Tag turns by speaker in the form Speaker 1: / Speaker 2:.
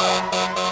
Speaker 1: Música